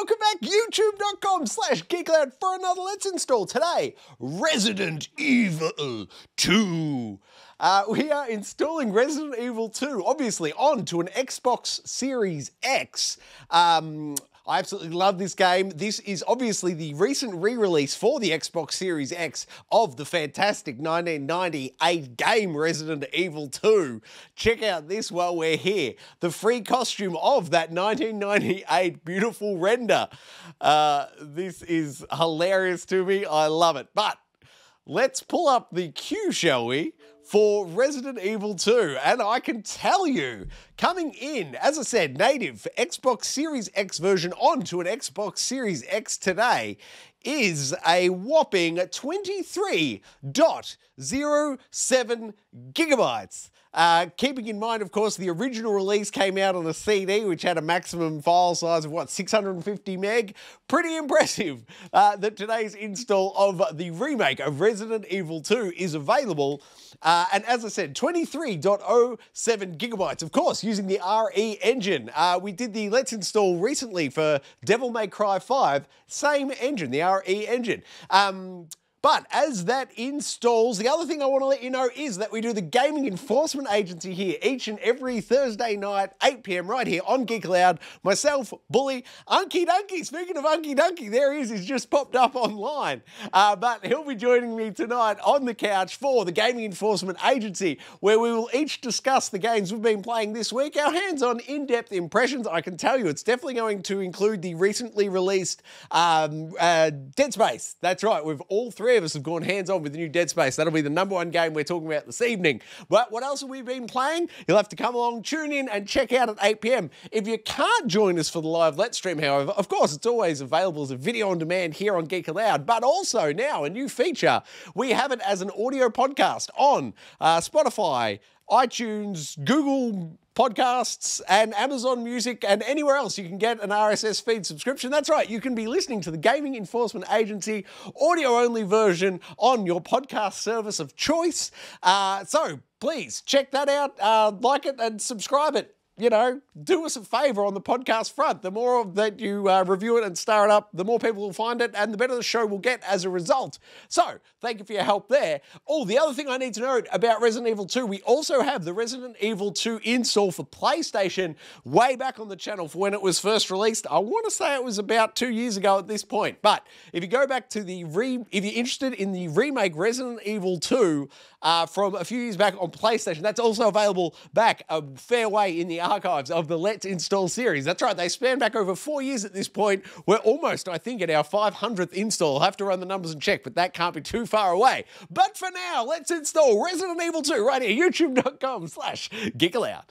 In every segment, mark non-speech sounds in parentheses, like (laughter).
welcome back. YouTube.com slash geekaloud for another Let's Install. Today, Resident Evil 2. Uh, we are installing Resident Evil 2, obviously, onto an Xbox Series X. Um, I absolutely love this game. This is obviously the recent re release for the Xbox Series X of the fantastic 1998 game Resident Evil 2. Check out this while we're here. The free costume of that 1998 beautiful render. Uh, this is hilarious to me. I love it. But let's pull up the queue, shall we? For Resident Evil 2. And I can tell you, coming in, as I said, native for Xbox Series X version onto an Xbox Series X today is a whopping 23.07 gigabytes. Uh, keeping in mind, of course, the original release came out on a CD, which had a maximum file size of what, 650 meg? Pretty impressive uh, that today's install of the remake of Resident Evil 2 is available. Uh, and as I said, 23.07 gigabytes, of course, using the RE engine. Uh, we did the Let's Install recently for Devil May Cry 5, same engine, the RE engine. Um, but as that installs, the other thing I want to let you know is that we do the Gaming Enforcement Agency here each and every Thursday night, 8 p.m. right here on Geek Aloud. Myself, Bully, Unky Dunky. Speaking of Unky Dunky, there he is. He's just popped up online. Uh, but he'll be joining me tonight on the couch for the Gaming Enforcement Agency, where we will each discuss the games we've been playing this week, our hands-on in-depth impressions. I can tell you it's definitely going to include the recently released um, uh, Dead Space. That's right. We've all three three of us have gone hands on with the new Dead Space. That'll be the number one game we're talking about this evening. But what else have we been playing? You'll have to come along, tune in, and check out at 8 p.m. If you can't join us for the live Let's Stream, however, of course, it's always available as a video on demand here on Geek Aloud. But also now, a new feature. We have it as an audio podcast on uh, Spotify, iTunes, Google podcasts and Amazon Music and anywhere else you can get an RSS feed subscription. That's right, you can be listening to the Gaming Enforcement Agency audio only version on your podcast service of choice. Uh, so please check that out, uh, like it, and subscribe it you know, do us a favor on the podcast front. The more that you uh, review it and star it up, the more people will find it and the better the show will get as a result. So, thank you for your help there. Oh, the other thing I need to note about Resident Evil 2, we also have the Resident Evil 2 install for PlayStation way back on the channel for when it was first released. I want to say it was about two years ago at this point. But if you go back to the re, if you're interested in the remake Resident Evil 2 uh, from a few years back on PlayStation, that's also available back a fair way in the archives of the Let's Install series. That's right, they span back over four years at this point. We're almost, I think, at our 500th install. I'll have to run the numbers and check, but that can't be too far away. But for now, let's install Resident Evil 2 right here, youtube.com slash geekaloud.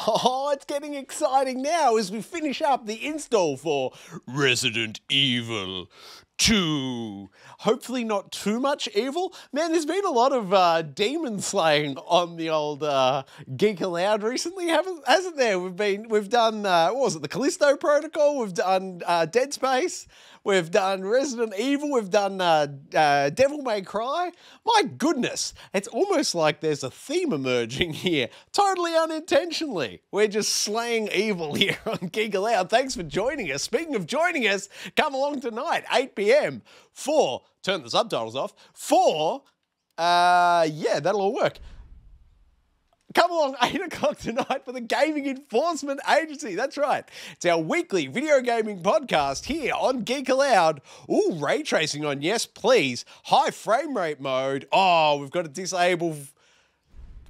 (laughs) Oh, it's getting exciting now as we finish up the install for Resident Evil 2. Hopefully, not too much evil. Man, there's been a lot of uh, demon slaying on the old uh, Geek Aloud recently, haven't hasn't there? We've been we've done uh, what was it, the Callisto Protocol? We've done uh, Dead Space. We've done Resident Evil. We've done uh, uh, Devil May Cry. My goodness, it's almost like there's a theme emerging (laughs) here, totally unintentionally. We're just slaying evil (laughs) here on Geek Aloud. Thanks for joining us. Speaking of joining us, come along tonight, 8 p.m. for turn the subtitles off for uh, yeah, that'll all work. Come along, 8 o'clock tonight for the Gaming Enforcement Agency. That's right. It's our weekly video gaming podcast here on Geek Aloud. Ooh, ray tracing on, yes, please. High frame rate mode. Oh, we've got to disable.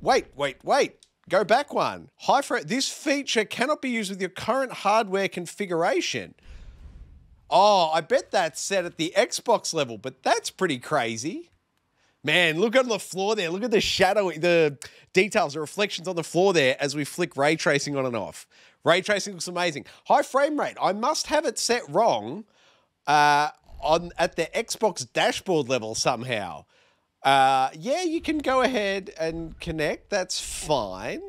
Wait, wait, wait. Go back one. High frame. This feature cannot be used with your current hardware configuration. Oh, I bet that's set at the Xbox level, but that's pretty crazy. Man, look on the floor there. Look at the shadow, the details, the reflections on the floor there as we flick ray tracing on and off. Ray tracing looks amazing. High frame rate. I must have it set wrong uh, on at the Xbox dashboard level somehow. Uh, yeah, you can go ahead and connect. That's fine.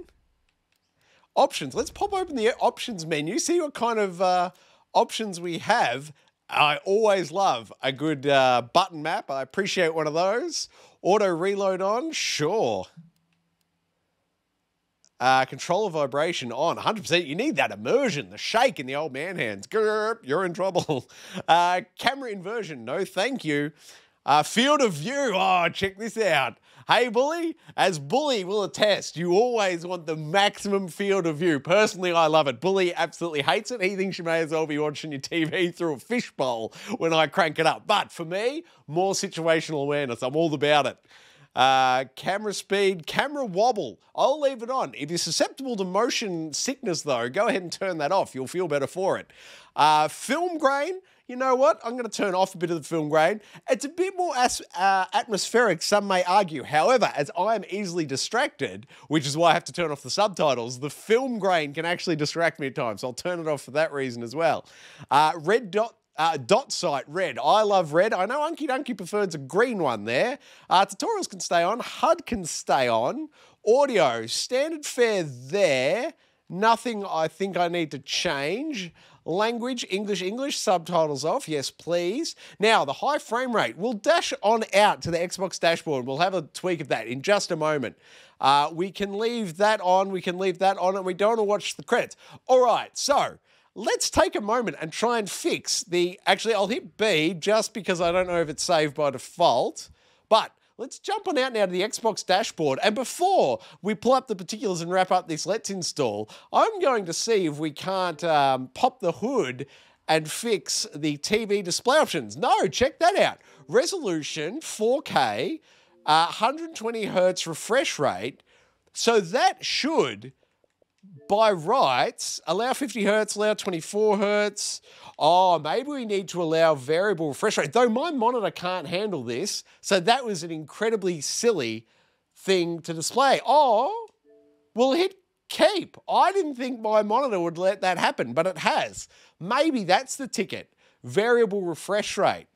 Options. Let's pop open the options menu. See what kind of uh, options we have. I always love a good uh, button map. I appreciate one of those. Auto reload on, sure. Uh, controller vibration on, 100%. You need that immersion, the shake in the old man hands. Grr, you're in trouble. (laughs) Uh, camera inversion, no thank you. Uh, field of view, oh, check this out. Hey, Bully, as Bully will attest, you always want the maximum field of view. Personally, I love it. Bully absolutely hates it. He thinks you may as well be watching your TV through a fishbowl when I crank it up. But for me, more situational awareness. I'm all about it. Uh, camera speed, camera wobble. I'll leave it on. If you're susceptible to motion sickness, though, go ahead and turn that off. You'll feel better for it. Uh, film grain, you know what? I'm going to turn off a bit of the film grain. It's a bit more uh, atmospheric, some may argue. However, as I am easily distracted, which is why I have to turn off the subtitles, the film grain can actually distract me at times. So I'll turn it off for that reason as well. Uh, red dot uh, dot sight red. I love red. I know Unky Dunky prefers a green one there. Uh, tutorials can stay on. HUD can stay on. Audio, standard fare there. Nothing I think I need to change. Language, English, English, subtitles off, yes please. Now, the high frame rate, we'll dash on out to the Xbox dashboard. We'll have a tweak of that in just a moment. Uh, we can leave that on, we can leave that on, and we don't want to watch the credits. All right, so let's take a moment and try and fix the, actually I'll hit B just because I don't know if it's saved by default, but Let's jump on out now to the Xbox dashboard. And before we pull up the particulars and wrap up this Let's Install, I'm going to see if we can't um, pop the hood and fix the TV display options. No, check that out. Resolution 4K, uh, 120 hertz refresh rate. So that should, by rights, allow 50 hertz, allow 24 hertz oh, maybe we need to allow variable refresh rate, though my monitor can't handle this. So that was an incredibly silly thing to display. Oh, we'll hit keep. I didn't think my monitor would let that happen, but it has. Maybe that's the ticket. Variable refresh rate.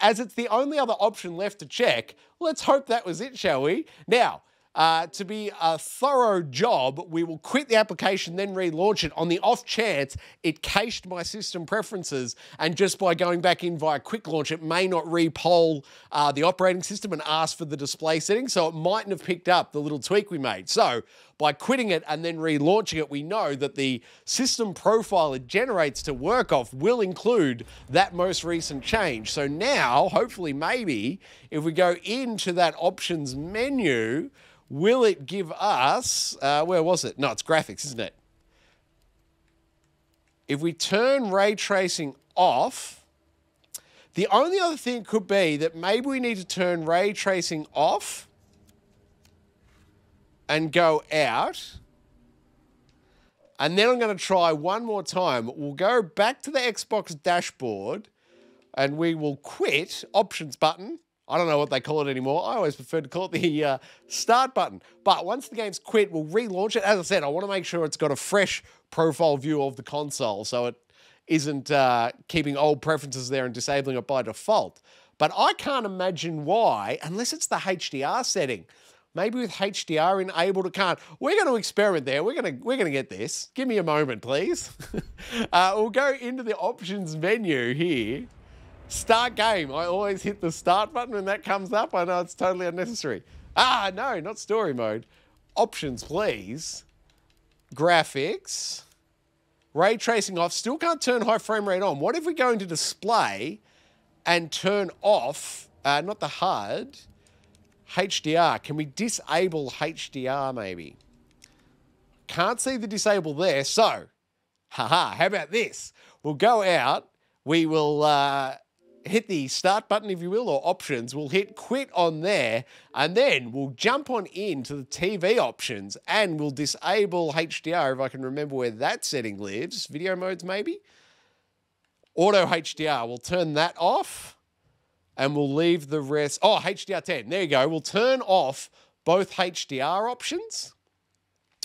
As it's the only other option left to check, let's hope that was it, shall we? Now, uh, to be a thorough job, we will quit the application, then relaunch it on the off chance it cached my system preferences. And just by going back in via quick launch, it may not repoll uh, the operating system and ask for the display settings. So it mightn't have picked up the little tweak we made. So by quitting it and then relaunching it, we know that the system profile it generates to work off will include that most recent change. So now, hopefully, maybe if we go into that options menu, will it give us, uh, where was it? No, it's graphics, isn't it? If we turn ray tracing off, the only other thing could be that maybe we need to turn ray tracing off and go out. And then I'm going to try one more time. We'll go back to the Xbox dashboard and we will quit, options button, I don't know what they call it anymore. I always prefer to call it the uh, start button. But once the game's quit, we'll relaunch it. As I said, I want to make sure it's got a fresh profile view of the console so it isn't uh, keeping old preferences there and disabling it by default. But I can't imagine why, unless it's the HDR setting. Maybe with HDR enabled, it can't. We're going to experiment there. We're going to we're going to get this. Give me a moment, please. (laughs) uh, we'll go into the options menu here. Start game. I always hit the start button when that comes up. I know it's totally unnecessary. Ah, no, not story mode. Options, please. Graphics. Ray tracing off. Still can't turn high frame rate on. What if we go into display and turn off, uh, not the HUD, HDR. Can we disable HDR maybe? Can't see the disable there. So, haha, how about this? We'll go out. We will uh, hit the start button, if you will, or options. We'll hit quit on there, and then we'll jump on into the TV options and we'll disable HDR if I can remember where that setting lives. Video modes, maybe? Auto HDR, we'll turn that off and we'll leave the rest. Oh, HDR10, there you go. We'll turn off both HDR options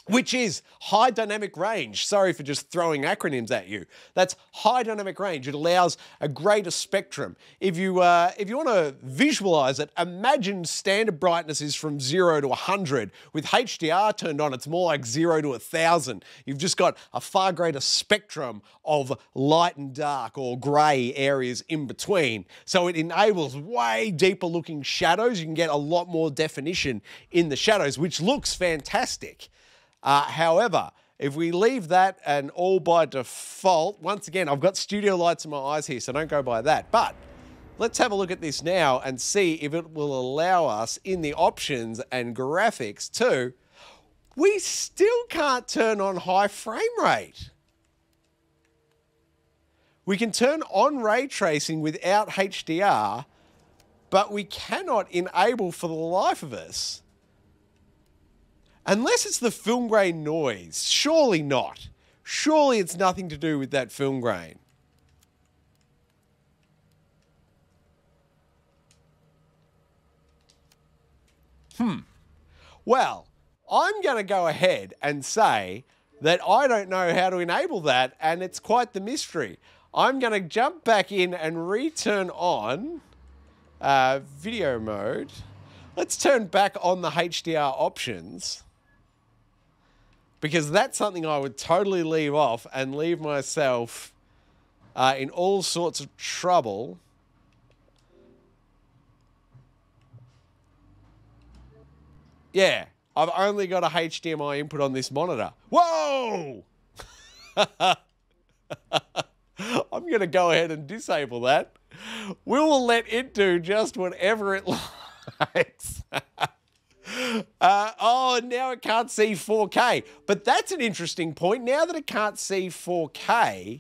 which is high dynamic range. Sorry for just throwing acronyms at you. That's high dynamic range. It allows a greater spectrum. If you uh, if you want to visualize it, imagine standard brightness is from zero to 100. With HDR turned on, it's more like zero to 1,000. You've just got a far greater spectrum of light and dark or grey areas in between. So it enables way deeper looking shadows. You can get a lot more definition in the shadows, which looks fantastic. Uh, however, if we leave that and all by default, once again, I've got studio lights in my eyes here, so don't go by that. But let's have a look at this now and see if it will allow us in the options and graphics too. we still can't turn on high frame rate. We can turn on ray tracing without HDR, but we cannot enable for the life of us Unless it's the film grain noise. Surely not. Surely it's nothing to do with that film grain. Hmm. Well, I'm going to go ahead and say that I don't know how to enable that, and it's quite the mystery. I'm going to jump back in and return on uh, video mode. Let's turn back on the HDR options because that's something I would totally leave off and leave myself uh, in all sorts of trouble. Yeah, I've only got a HDMI input on this monitor. Whoa! (laughs) I'm going to go ahead and disable that. We will let it do just whatever it (laughs) likes. (laughs) (laughs) Uh, oh, now it can't see 4K. But that's an interesting point. Now that it can't see 4K,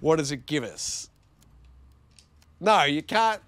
what does it give us? No, you can't.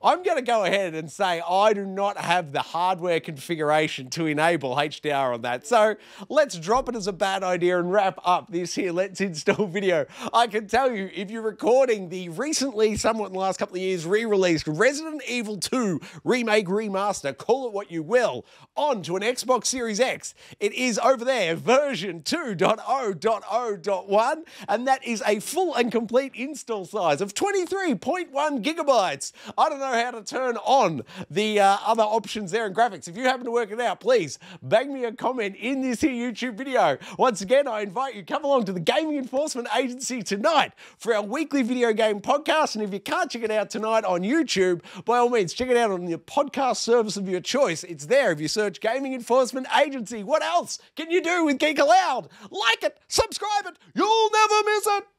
I'm going to go ahead and say I do not have the hardware configuration to enable HDR on that. So let's drop it as a bad idea and wrap up this here Let's Install (laughs) video. I can tell you, if you're recording the recently, somewhat in the last couple of years, re-released Resident Evil 2 Remake Remaster, call it what you will, onto an Xbox Series X, it is over there, version 2.0.0.1, and that is a full and complete install size of 23.1 gigabytes. I don't know know how to turn on the uh, other options there in graphics. If you happen to work it out, please bang me a comment in this here YouTube video. Once again, I invite you to come along to the Gaming Enforcement Agency tonight for our weekly video game podcast. And if you can't check it out tonight on YouTube, by all means, check it out on your podcast service of your choice. It's there if you search Gaming Enforcement Agency. What else can you do with Geek Aloud? Like it, subscribe it, you'll never miss it.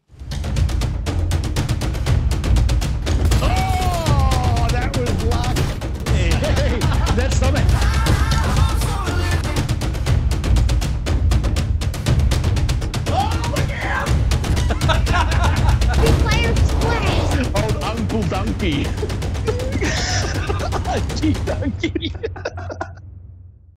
Donkey. (laughs) Haji Donkey.